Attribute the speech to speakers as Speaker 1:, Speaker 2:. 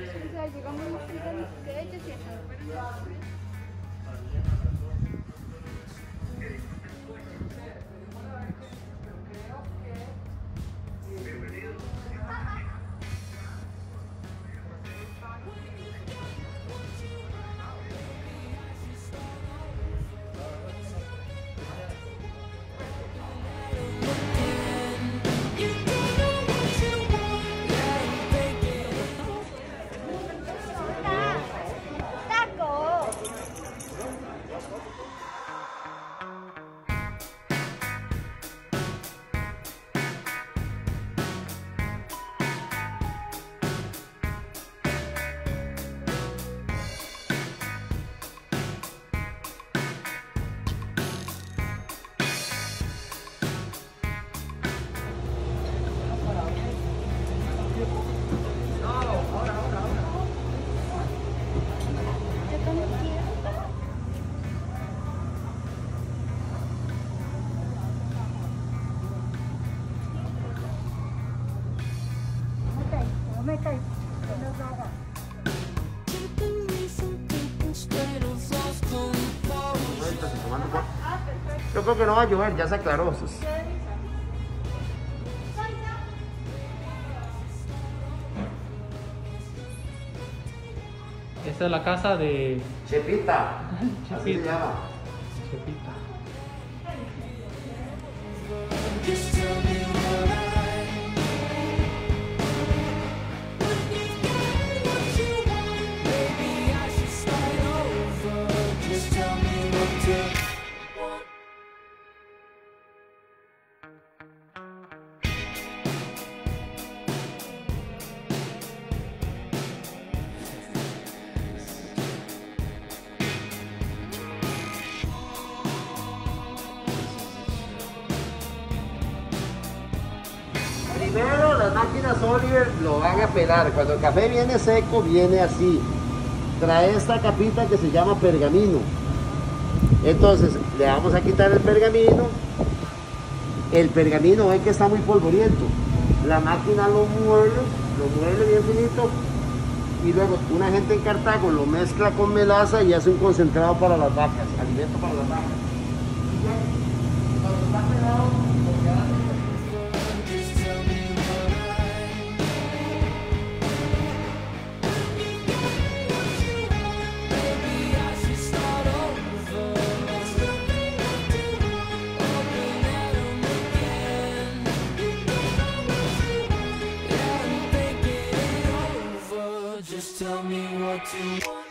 Speaker 1: O sea, llegamos a un que ellos y No me.
Speaker 2: Yo creo que no va a llover, ya se aclaró.
Speaker 3: Esta es la casa de
Speaker 2: Chepita. Así se
Speaker 3: Chepita.
Speaker 2: llama.
Speaker 3: Chepita.
Speaker 2: Primero las máquinas Oliver lo van a pelar. Cuando el café viene seco, viene así. Trae esta capita que se llama pergamino. Entonces le vamos a quitar el pergamino. El pergamino ve que está muy polvoriento. La máquina lo muele, lo muele bien finito. Y luego una gente en Cartago lo mezcla con melaza y hace un concentrado para las vacas, alimento para las vacas.
Speaker 4: Tell me what to